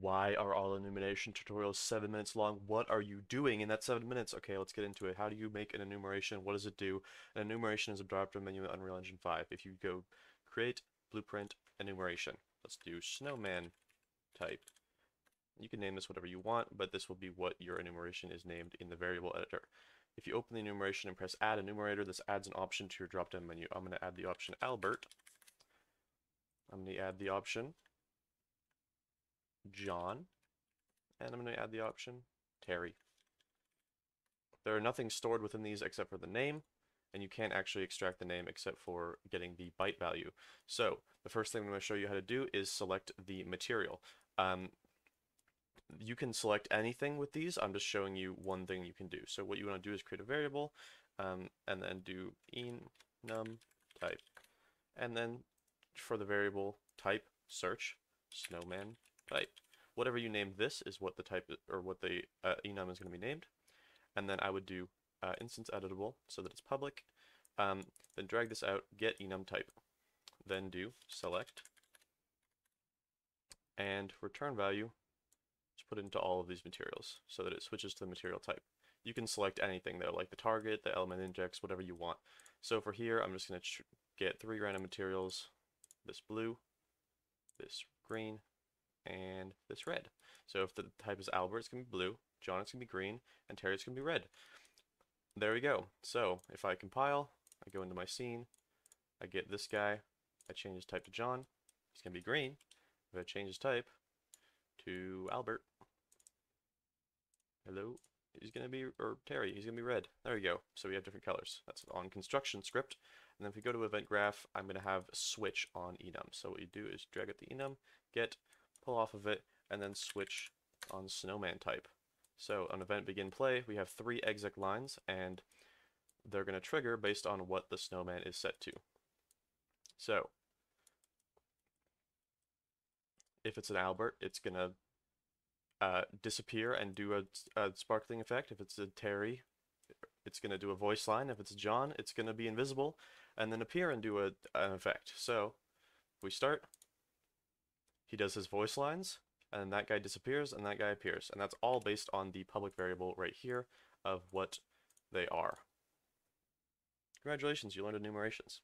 Why are all enumeration tutorials seven minutes long? What are you doing in that seven minutes? Okay, let's get into it. How do you make an enumeration? What does it do? An enumeration is a drop-down menu in Unreal Engine 5. If you go create, blueprint, enumeration. Let's do snowman type. You can name this whatever you want, but this will be what your enumeration is named in the variable editor. If you open the enumeration and press add enumerator, this adds an option to your drop-down menu. I'm going to add the option Albert. I'm going to add the option John, and I'm going to add the option Terry. There are nothing stored within these except for the name, and you can't actually extract the name except for getting the byte value. So the first thing I'm going to show you how to do is select the material. Um, you can select anything with these. I'm just showing you one thing you can do. So what you want to do is create a variable um, and then do enum type. And then for the variable type, search snowman type. Whatever you name this is what the type or what the uh, enum is going to be named. And then I would do uh, instance editable so that it's public. Um, then drag this out, get enum type. Then do select and return value just put into all of these materials so that it switches to the material type. You can select anything though, like the target, the element index, whatever you want. So for here, I'm just going to get three random materials, this blue, this green, and this red. So if the type is Albert, it's going to be blue, John, it's going to be green, and Terry, it's going to be red. There we go. So if I compile, I go into my scene, I get this guy, I change his type to John, he's going to be green. If I change his type to Albert, hello, he's going to be, or Terry, he's going to be red. There we go. So we have different colors. That's on construction script. And then if we go to event graph, I'm going to have switch on enum. So what you do is drag out the enum, get, pull off of it, and then switch on snowman type. So on event begin play, we have three exec lines, and they're going to trigger based on what the snowman is set to. So if it's an Albert, it's going to uh, disappear and do a, a, sparkling effect. If it's a Terry, it's going to do a voice line. If it's a John, it's going to be invisible and then appear and do a, an effect. So we start, he does his voice lines, and that guy disappears, and that guy appears. And that's all based on the public variable right here of what they are. Congratulations, you learned enumerations.